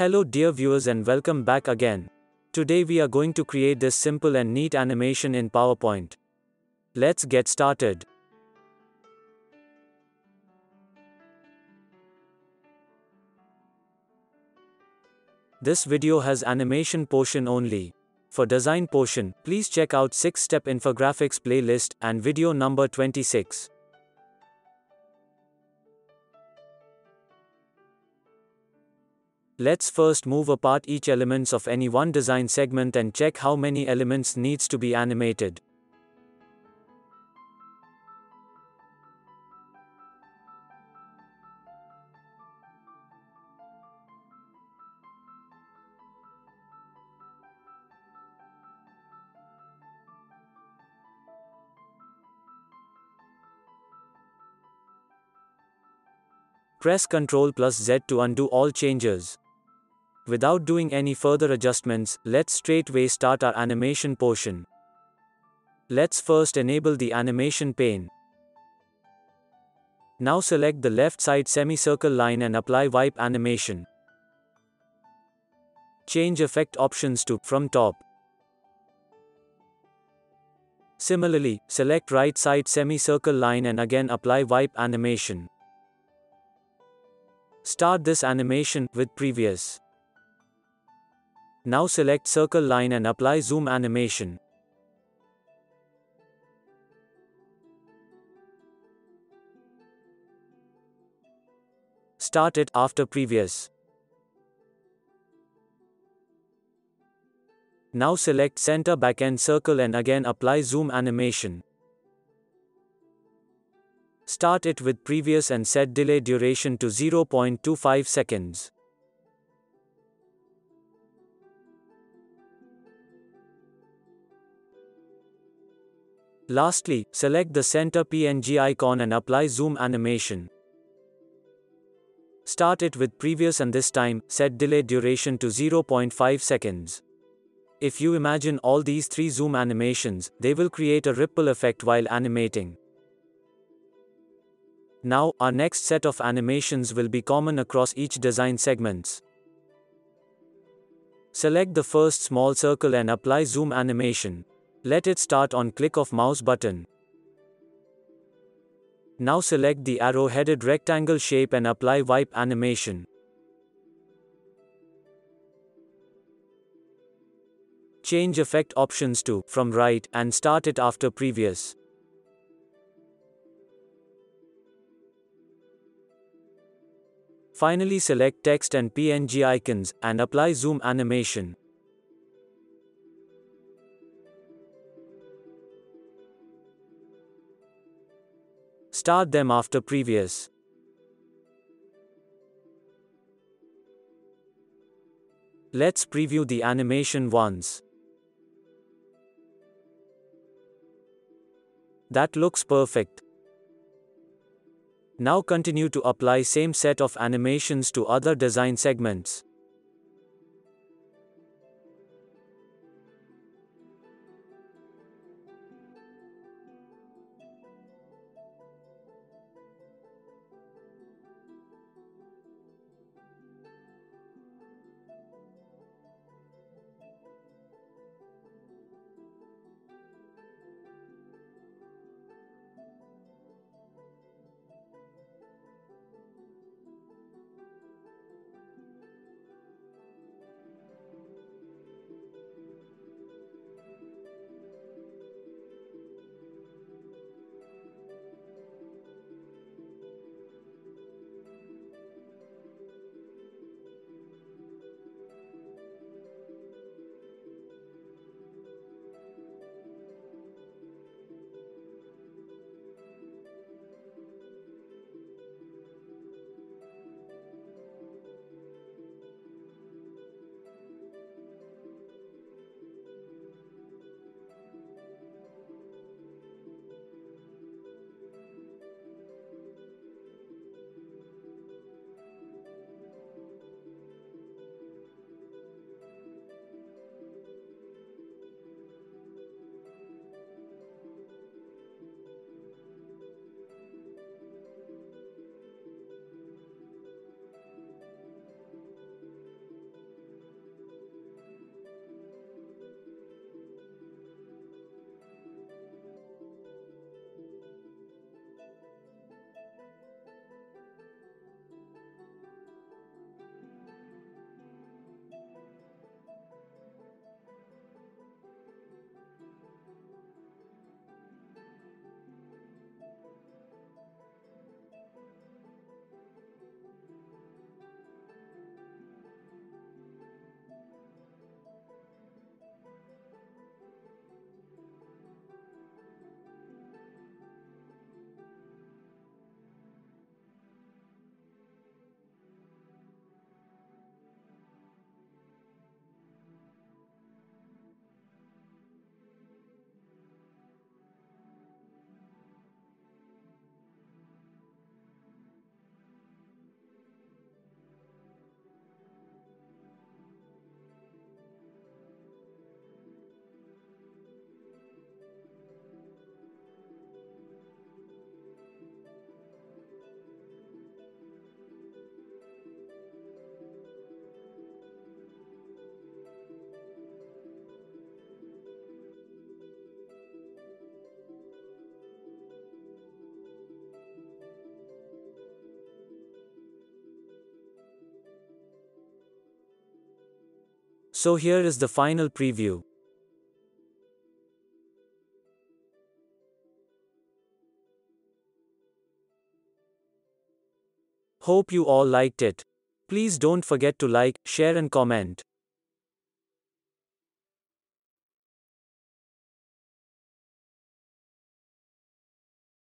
Hello dear viewers and welcome back again. Today we are going to create this simple and neat animation in PowerPoint. Let's get started. This video has animation portion only. For design portion, please check out 6-step infographics playlist and video number 26. Let's first move apart each elements of any one design segment and check how many elements needs to be animated. Press Ctrl plus Z to undo all changes. Without doing any further adjustments, let's straightway start our animation portion. Let's first enable the animation pane. Now select the left side semicircle line and apply wipe animation. Change effect options to from top. Similarly, select right side semicircle line and again apply wipe animation. Start this animation with previous. Now select circle line and apply zoom animation. Start it after previous. Now select center backend circle and again apply zoom animation. Start it with previous and set delay duration to 0.25 seconds. Lastly, select the center PNG icon and apply zoom animation. Start it with previous and this time, set delay duration to 0.5 seconds. If you imagine all these three zoom animations, they will create a ripple effect while animating. Now, our next set of animations will be common across each design segments. Select the first small circle and apply zoom animation. Let it start on click of mouse button. Now select the arrow-headed rectangle shape and apply wipe animation. Change effect options to from right and start it after previous. Finally select text and PNG icons and apply zoom animation. Start them after previous. Let's preview the animation once. That looks perfect. Now continue to apply same set of animations to other design segments. So here is the final preview. Hope you all liked it. Please don't forget to like, share and comment.